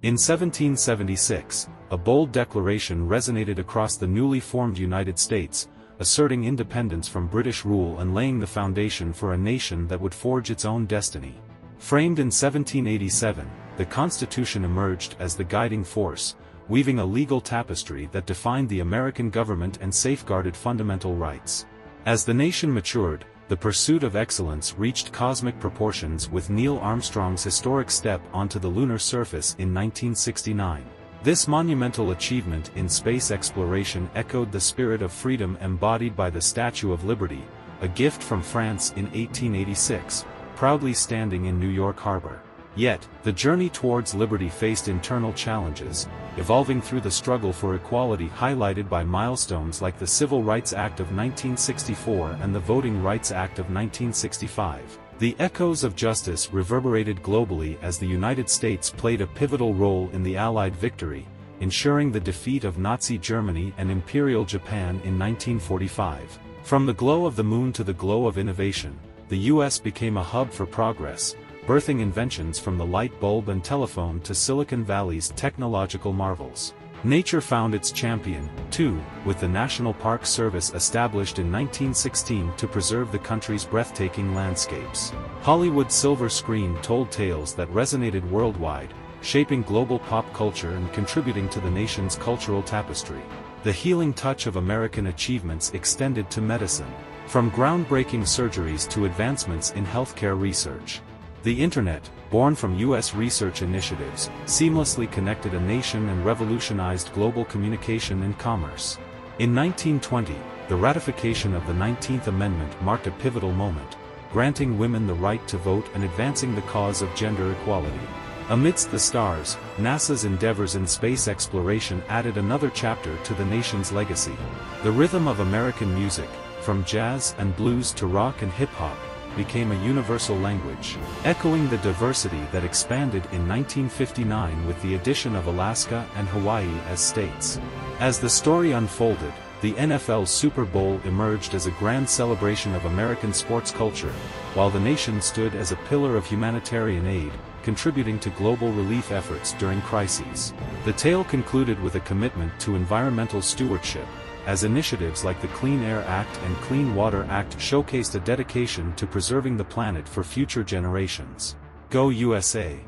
In 1776, a bold declaration resonated across the newly formed United States, asserting independence from British rule and laying the foundation for a nation that would forge its own destiny. Framed in 1787, the Constitution emerged as the guiding force, weaving a legal tapestry that defined the American government and safeguarded fundamental rights. As the nation matured, the pursuit of excellence reached cosmic proportions with Neil Armstrong's historic step onto the lunar surface in 1969. This monumental achievement in space exploration echoed the spirit of freedom embodied by the Statue of Liberty, a gift from France in 1886, proudly standing in New York Harbor. Yet, the journey towards liberty faced internal challenges, evolving through the struggle for equality highlighted by milestones like the Civil Rights Act of 1964 and the Voting Rights Act of 1965. The echoes of justice reverberated globally as the United States played a pivotal role in the Allied victory, ensuring the defeat of Nazi Germany and Imperial Japan in 1945. From the glow of the moon to the glow of innovation, the U.S. became a hub for progress, birthing inventions from the light bulb and telephone to Silicon Valley's technological marvels. Nature found its champion, too, with the National Park Service established in 1916 to preserve the country's breathtaking landscapes. Hollywood's silver screen told tales that resonated worldwide, shaping global pop culture and contributing to the nation's cultural tapestry. The healing touch of American achievements extended to medicine, from groundbreaking surgeries to advancements in healthcare research. The Internet, born from U.S. research initiatives, seamlessly connected a nation and revolutionized global communication and commerce. In 1920, the ratification of the 19th Amendment marked a pivotal moment, granting women the right to vote and advancing the cause of gender equality. Amidst the stars, NASA's endeavors in space exploration added another chapter to the nation's legacy. The rhythm of American music, from jazz and blues to rock and hip-hop, became a universal language, echoing the diversity that expanded in 1959 with the addition of Alaska and Hawaii as states. As the story unfolded, the NFL Super Bowl emerged as a grand celebration of American sports culture, while the nation stood as a pillar of humanitarian aid, contributing to global relief efforts during crises. The tale concluded with a commitment to environmental stewardship, as initiatives like the Clean Air Act and Clean Water Act showcased a dedication to preserving the planet for future generations. Go USA!